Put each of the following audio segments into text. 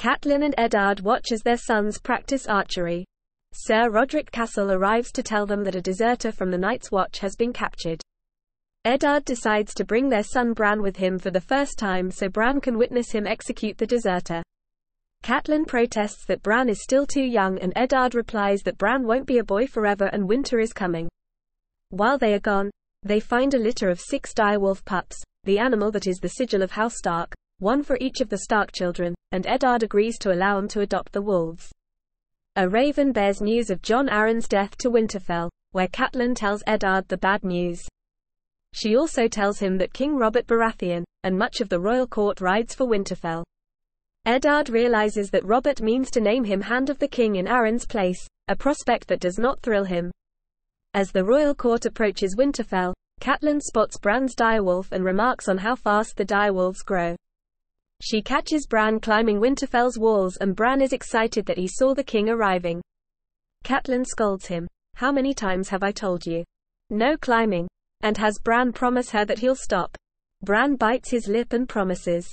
Catelyn and Eddard watch as their sons practice archery. Sir Rodrik Cassel arrives to tell them that a deserter from the Night's Watch has been captured. Eddard decides to bring their son Bran with him for the first time so Bran can witness him execute the deserter. Catelyn protests that Bran is still too young and Eddard replies that Bran won't be a boy forever and winter is coming. While they are gone, they find a litter of six direwolf pups, the animal that is the sigil of House Stark, one for each of the Stark children, and Eddard agrees to allow them to adopt the wolves. A raven bears news of Jon Arryn's death to Winterfell, where Catelyn tells Eddard the bad news. She also tells him that King Robert Baratheon, and much of the royal court rides for Winterfell. Eddard realizes that Robert means to name him Hand of the King in Arryn's place, a prospect that does not thrill him. As the royal court approaches Winterfell, Catelyn spots Bran's direwolf and remarks on how fast the direwolves grow. She catches Bran climbing Winterfell's walls and Bran is excited that he saw the king arriving. Catelyn scolds him. How many times have I told you? No climbing. And has Bran promise her that he'll stop? Bran bites his lip and promises.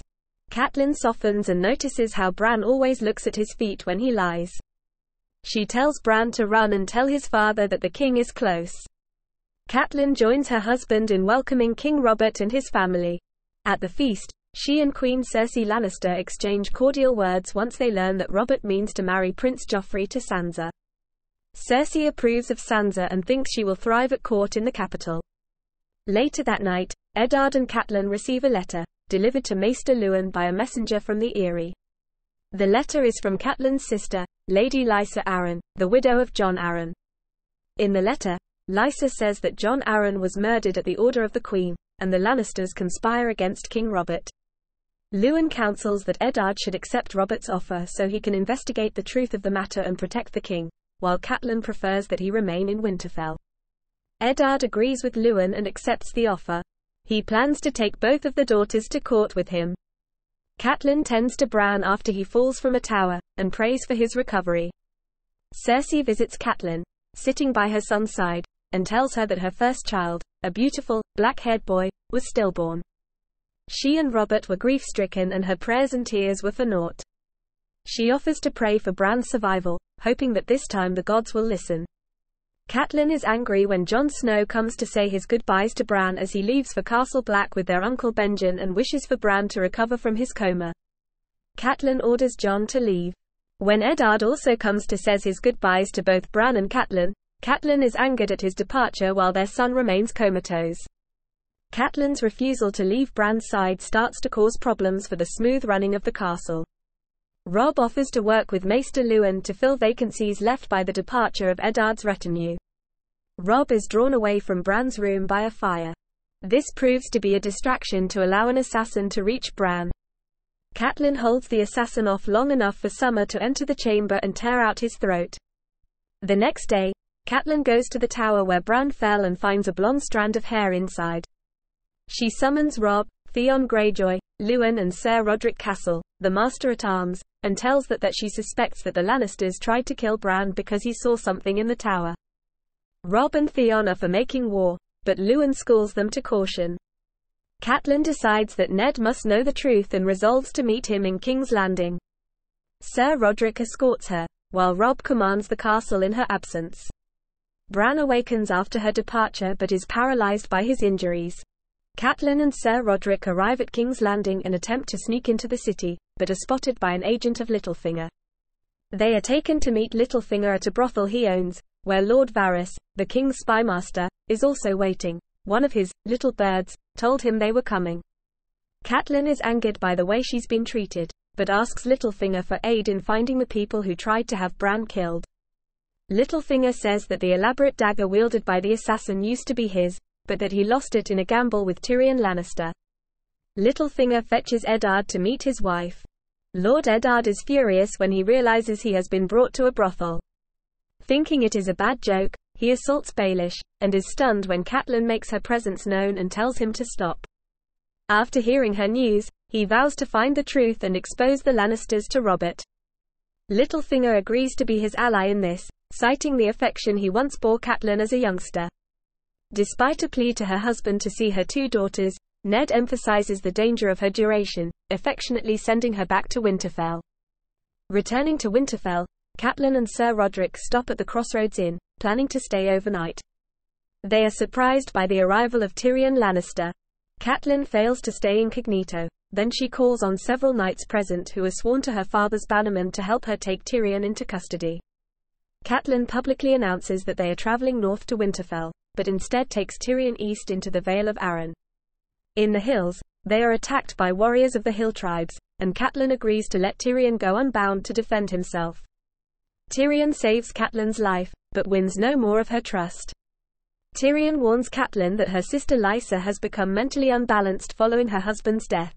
Catelyn softens and notices how Bran always looks at his feet when he lies. She tells Bran to run and tell his father that the king is close. Catelyn joins her husband in welcoming King Robert and his family. At the feast, she and Queen Cersei Lannister exchange cordial words once they learn that Robert means to marry Prince Joffrey to Sansa. Cersei approves of Sansa and thinks she will thrive at court in the capital. Later that night, Eddard and Catelyn receive a letter, delivered to Maester Luwin by a messenger from the Eyrie. The letter is from Catelyn's sister, Lady Lysa Arryn, the widow of Jon Arryn. In the letter, Lysa says that Jon Arryn was murdered at the order of the Queen, and the Lannisters conspire against King Robert. Luwin counsels that Eddard should accept Robert's offer so he can investigate the truth of the matter and protect the king, while Catelyn prefers that he remain in Winterfell. Eddard agrees with Luwin and accepts the offer. He plans to take both of the daughters to court with him. Catelyn tends to Bran after he falls from a tower, and prays for his recovery. Cersei visits Catelyn, sitting by her son's side, and tells her that her first child, a beautiful, black-haired boy, was stillborn. She and Robert were grief-stricken and her prayers and tears were for naught. She offers to pray for Bran's survival, hoping that this time the gods will listen. Catelyn is angry when Jon Snow comes to say his goodbyes to Bran as he leaves for Castle Black with their uncle Benjen and wishes for Bran to recover from his coma. Catelyn orders Jon to leave. When Eddard also comes to says his goodbyes to both Bran and Catelyn, Catelyn is angered at his departure while their son remains comatose. Catelyn's refusal to leave Bran's side starts to cause problems for the smooth running of the castle. Robb offers to work with Maester Luwin to fill vacancies left by the departure of Eddard's retinue. Robb is drawn away from Bran's room by a fire. This proves to be a distraction to allow an assassin to reach Bran. Catelyn holds the assassin off long enough for Summer to enter the chamber and tear out his throat. The next day, Catelyn goes to the tower where Bran fell and finds a blonde strand of hair inside. She summons Robb, Theon Greyjoy, Luwin and Sir Rodrik Cassel, the Master-at-Arms, and tells that that she suspects that the Lannisters tried to kill Bran because he saw something in the tower. Robb and Theon are for making war, but Luwin schools them to caution. Catelyn decides that Ned must know the truth and resolves to meet him in King's Landing. Sir Rodrik escorts her, while Robb commands the castle in her absence. Bran awakens after her departure but is paralyzed by his injuries. Catelyn and Sir Rodrik arrive at King's Landing and attempt to sneak into the city, but are spotted by an agent of Littlefinger. They are taken to meet Littlefinger at a brothel he owns, where Lord Varys, the king's spymaster, is also waiting. One of his little birds told him they were coming. Catelyn is angered by the way she's been treated, but asks Littlefinger for aid in finding the people who tried to have Bran killed. Littlefinger says that the elaborate dagger wielded by the assassin used to be his, but that he lost it in a gamble with Tyrion Lannister. Littlefinger fetches Eddard to meet his wife. Lord Eddard is furious when he realizes he has been brought to a brothel. Thinking it is a bad joke, he assaults Baelish, and is stunned when Catelyn makes her presence known and tells him to stop. After hearing her news, he vows to find the truth and expose the Lannisters to Robert. Littlefinger agrees to be his ally in this, citing the affection he once bore Catelyn as a youngster. Despite a plea to her husband to see her two daughters, Ned emphasizes the danger of her duration, affectionately sending her back to Winterfell. Returning to Winterfell, Catelyn and Sir Rodrik stop at the Crossroads Inn, planning to stay overnight. They are surprised by the arrival of Tyrion Lannister. Catelyn fails to stay incognito, then she calls on several knights present who are sworn to her father's bannermen to help her take Tyrion into custody. Catelyn publicly announces that they are traveling north to Winterfell, but instead takes Tyrion east into the Vale of Arryn. In the hills, they are attacked by warriors of the hill tribes, and Catelyn agrees to let Tyrion go unbound to defend himself. Tyrion saves Catelyn's life, but wins no more of her trust. Tyrion warns Catelyn that her sister Lysa has become mentally unbalanced following her husband's death.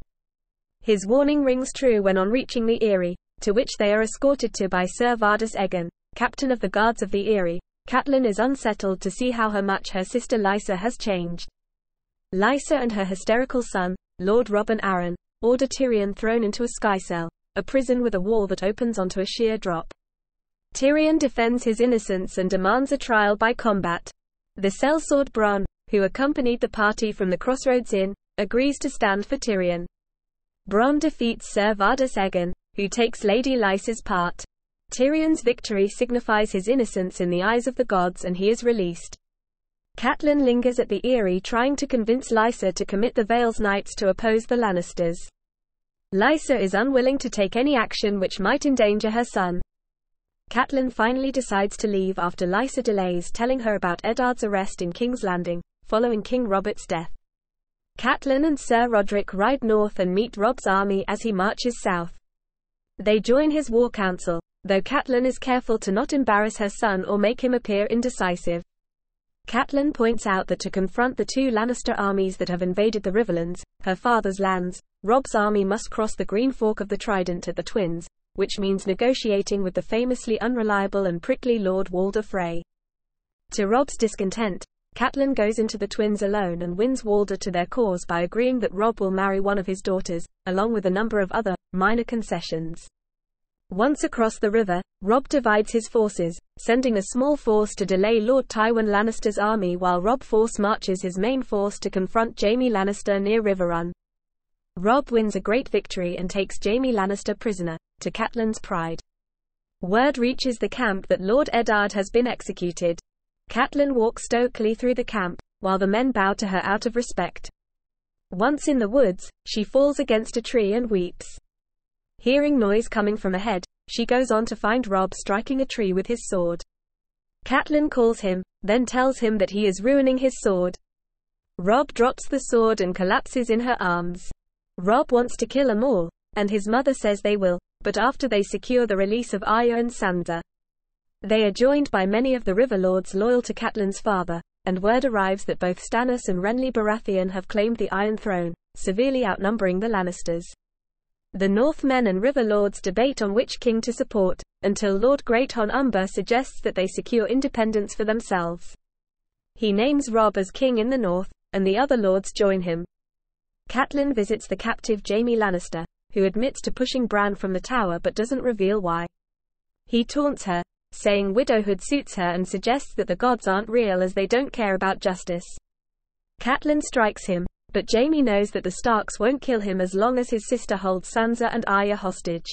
His warning rings true when on reaching the Eyrie, to which they are escorted to by Sir Vardis Egen, captain of the guards of the Eyrie. Catelyn is unsettled to see how her much her sister Lysa has changed. Lysa and her hysterical son, Lord Robin Arryn, order Tyrion thrown into a sky cell, a prison with a wall that opens onto a sheer drop. Tyrion defends his innocence and demands a trial by combat. The sellsword Bronn, who accompanied the party from the Crossroads Inn, agrees to stand for Tyrion. Bronn defeats Ser Vardis Egen, who takes Lady Lysa's part. Tyrion's victory signifies his innocence in the eyes of the gods and he is released. Catelyn lingers at the Eyrie trying to convince Lysa to commit the Vale's knights to oppose the Lannisters. Lysa is unwilling to take any action which might endanger her son. Catelyn finally decides to leave after Lysa delays telling her about Eddard's arrest in King's Landing, following King Robert's death. Catelyn and Sir Rodrik ride north and meet Robb's army as he marches south. They join his war council, though Catelyn is careful to not embarrass her son or make him appear indecisive. Catelyn points out that to confront the two Lannister armies that have invaded the Riverlands, her father's lands, Robb's army must cross the Green Fork of the Trident at the Twins, which means negotiating with the famously unreliable and prickly Lord Walder Frey. To Robb's discontent, Catelyn goes into the twins alone and wins Walder to their cause by agreeing that Robb will marry one of his daughters, along with a number of other, minor concessions. Once across the river, Robb divides his forces, sending a small force to delay Lord Tywin Lannister's army while Robb Force marches his main force to confront Jaime Lannister near Riverrun. Robb wins a great victory and takes Jaime Lannister prisoner, to Catelyn's pride. Word reaches the camp that Lord Eddard has been executed. Catelyn walks stoically through the camp, while the men bow to her out of respect. Once in the woods, she falls against a tree and weeps. Hearing noise coming from ahead, she goes on to find Robb striking a tree with his sword. Catelyn calls him, then tells him that he is ruining his sword. Robb drops the sword and collapses in her arms. Robb wants to kill them all, and his mother says they will, but after they secure the release of Arya and Sansa. They are joined by many of the River Lords loyal to Catelyn's father, and word arrives that both Stannis and Renly Baratheon have claimed the Iron Throne, severely outnumbering the Lannisters. The Northmen and River Lords debate on which king to support, until Lord Greatjon Umber suggests that they secure independence for themselves. He names Robb as king in the north, and the other lords join him. Catelyn visits the captive Jaime Lannister, who admits to pushing Bran from the tower but doesn't reveal why. He taunts her, saying widowhood suits her and suggests that the gods aren't real as they don't care about justice. Catelyn strikes him, but Jaime knows that the Starks won't kill him as long as his sister holds Sansa and Arya hostage.